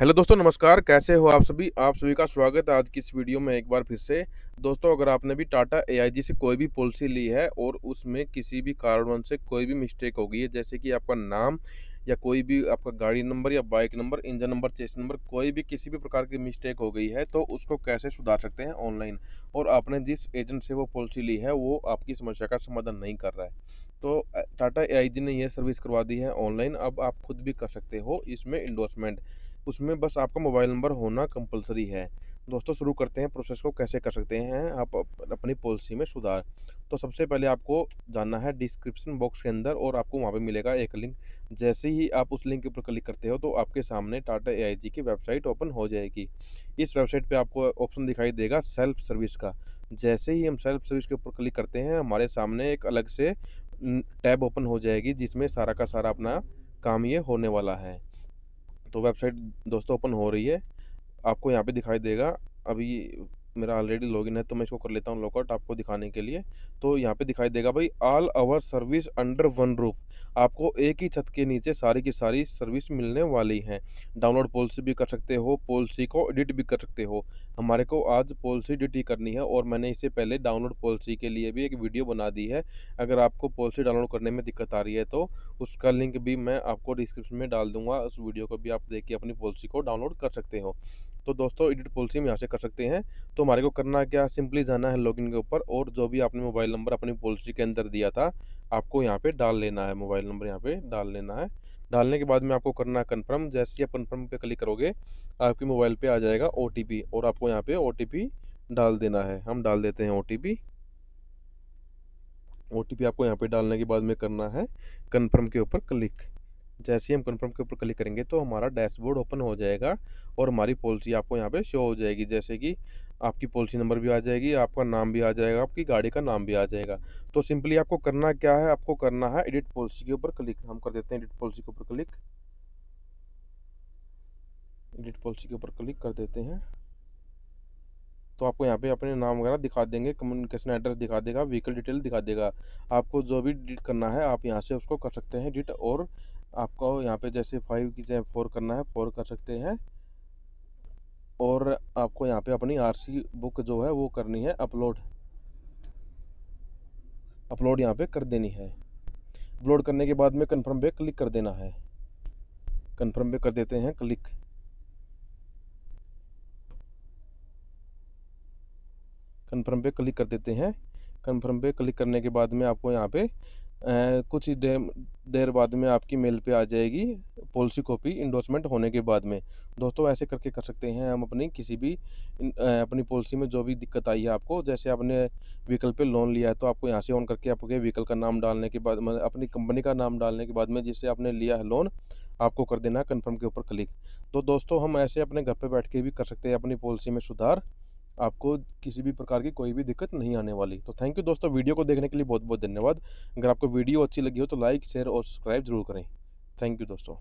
Hello दोस्तों, नमस्कार। कैसे हो आप सभी? आप सभी का स्वागत है आज की इस वीडियो में एक बार फिर से। दोस्तों, अगर आपने भी टाटा एआईजी से कोई भी पॉलिसी ली है और उसमें किसी भी कारणवश से कोई भी मिस्टेक हो गई है, जैसे कि आपका नाम या कोई भी आपका गाड़ी नंबर या bike number, engine number, chassis number, कोई भी किसी भी प्रकार की मिस्टेक हो गई है तो उसको कैसे सुधार सकते हैं ऑनलाइन? और आपने जिस एजेंट से वो पॉलिसी ली है, वो आपकी समस्या का समाधान नहीं कर रहा है। तो टाटा एआईजी ने यह सर्विस करवा दी है ऑनलाइन। अब आप खुद भी कर सकते हो इसमें इंडोर्समेंट उसमें बस आपका मोबाइल नंबर होना कंपलसरी है। दोस्तों, शुरू करते हैं प्रोसेस को कैसे कर सकते हैं आप अपनी पॉलिसी में सुधार। तो सबसे पहले आपको जानना है डिस्क्रिप्शन बॉक्स के अंदर और आपको वहाँ पे मिलेगा एक लिंक। जैसे ही आप उस लिंक के ऊपर क्लिक करते हो तो आपके सामने टाटा एआईजी की वेबसाइट ओपन हो जाएगी। इस वेबसाइट पे आपको ऑप्शन दिखाई देगा सेल्फ सर्विस का। जैसे ही हम सेल्फ सर्विस के ऊपर क्लिक करते हैं, हमारे सामने एक अलग से टैब ओपन हो जाएगी जिसमें सारा का सारा अपना काम ये होने वाला है। तो वेबसाइट दोस्तों ओपन हो रही है। आपको यहाँ पे दिखाई देगा। अभी मेरा ऑलरेडी लॉगिन है तो मैं इसको कर लेता हूँ लॉकआउट आपको दिखाने के लिए। तो यहाँ पे दिखाई देगा भाई all our service under one roof आपको एक ही छत के नीचे सारी की सारी सर्विस मिलने वाली है। डाउनलोड पॉलिसी भी कर सकते हो पॉलिसी को एडिट भी कर सकते हो। हमारे को आज पॉलिसी एडिट ही करनी है और मैंने इससे पहले डाउनलोड पॉलिसी के लिए भी एक वीडियो बना दी है। अगर आपको पॉलिसी डाउनलोड करने में दिक्कत आ रही है तो उसका लिंक भी मैं आपको डिस्क्रिप्शन में डाल दूँगा। उस वीडियो को भी आप देख के अपनी पॉलिसी को डाउनलोड कर सकते हो। तो दोस्तों, एडिट पॉलिसी हम यहाँ से कर सकते हैं। तो हमारे को करना क्या? सिंपली जाना है लॉगिन के ऊपर और जो भी आपने मोबाइल नंबर अपनी पॉलिसी के अंदर दिया था, आपको यहाँ पे डाल लेना है। मोबाइल नंबर यहाँ पे डाल लेना है। डालने के बाद में आपको करना है कन्फर्म जैसे ही आप कन्फर्म पे क्लिक करोगे, आपके मोबाइल पे आ जाएगा ओटीपी और आपको यहाँ पे ओ डाल देना है। हम डाल देते हैं ओ ओ आपको यहाँ पे डालने के बाद में करना है कन्फर्म के ऊपर क्लिक जैसे ही हम कन्फर्म के ऊपर क्लिक करेंगे तो हमारा डैशबोर्ड ओपन हो जाएगा और हमारी पॉलिसी आपको यहाँ पे शो हो जाएगी। जैसे कि आपकी पॉलिसी नंबर भी आ जाएगी, आपका नाम भी आ जाएगा, आपकी गाड़ी का नाम भी आ जाएगा। तो सिंपली आपको करना क्या है? आपको करना है एडिट पॉलिसी के ऊपर क्लिक हम कर देते हैं एडिट पॉलिसी के ऊपर क्लिक एडिट पॉलिसी के ऊपर क्लिक कर देते हैं। तो आपको यहाँ पे अपने नाम वगैरह दिखा देंगे कम्युनिकेशन एड्रेस दिखा देगा व्हीकल डिटेल दिखा देगा। आपको जो भी डिट करना है, आप यहाँ से उसको कर सकते हैं डिट और आपको यहाँ पे जैसे फाइव की जगह फोर करना है, फोर कर सकते हैं। और आपको यहाँ पे अपनी आरसी बुक जो है वो करनी है, अपलोड। अपलोड यहाँ पे कर देनी है। अपलोड करने के बाद में कंफर्म पे क्लिक कर देना है। कंफर्म पे कर देते हैं क्लिक। कंफर्म पे क्लिक कर देते हैं। कंफर्म पे क्लिक करने के बाद में आपको यहाँ पे कुछ ही देर देर बाद में आपकी मेल पे आ जाएगी पॉलिसी कॉपी इंडोर्समेंट होने के बाद में। दोस्तों, ऐसे करके कर सकते हैं हम अपनी किसी भी अपनी पॉलिसी में जो भी दिक्कत आई है आपको, जैसे आपने व्हीकल पे लोन लिया है तो आपको यहाँ से ऑन करके आपके व्हीकल का नाम डालने के बाद मतलब अपनी कंपनी का नाम डालने के बाद में जिससे आपने लिया है लोन आपको कर देना है कन्फर्म के ऊपर क्लिक तो दोस्तों, हम ऐसे अपने घर पर बैठ के भी कर सकते हैं अपनी पॉलिसी में सुधार। आपको किसी भी प्रकार की कोई भी दिक्कत नहीं आने वाली। तो थैंक यू दोस्तों, वीडियो को देखने के लिए बहुत बहुत धन्यवाद। अगर आपको वीडियो अच्छी लगी हो तो लाइक शेयर और सब्सक्राइब ज़रूर करें। थैंक यू दोस्तों।